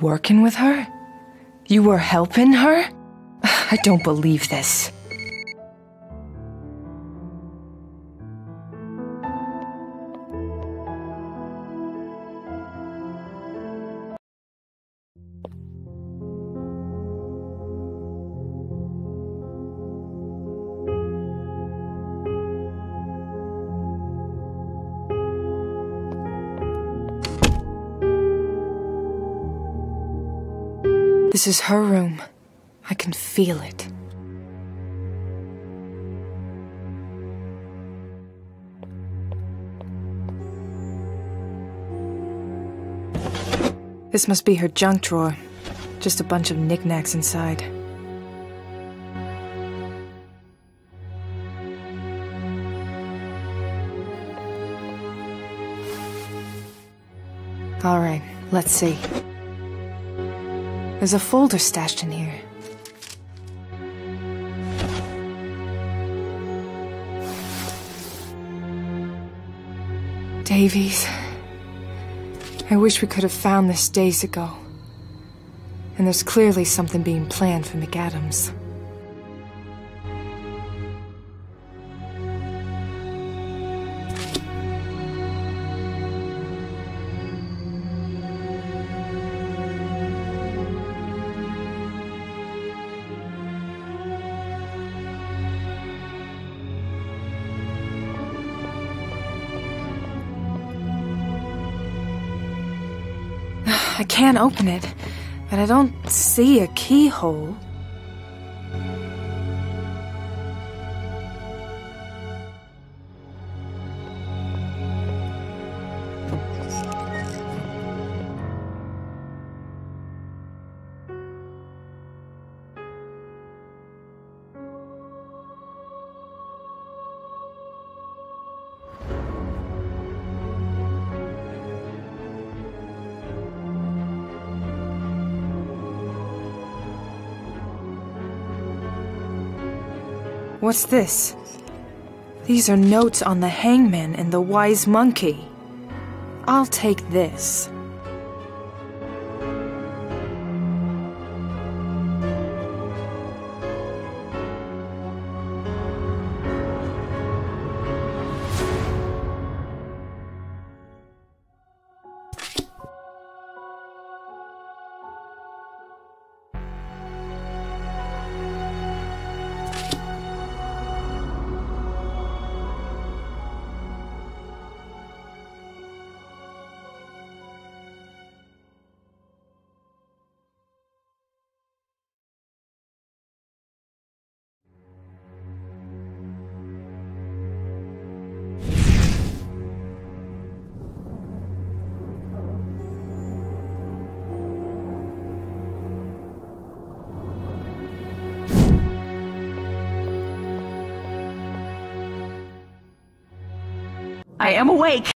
Working with her? You were helping her? I don't believe this. This is her room. I can feel it. This must be her junk drawer. Just a bunch of knickknacks inside. Alright, let's see. There's a folder stashed in here. Davies. I wish we could have found this days ago. And there's clearly something being planned for McAdams. I can't open it, but I don't see a keyhole. What's this? These are notes on the hangman and the wise monkey. I'll take this. I am awake.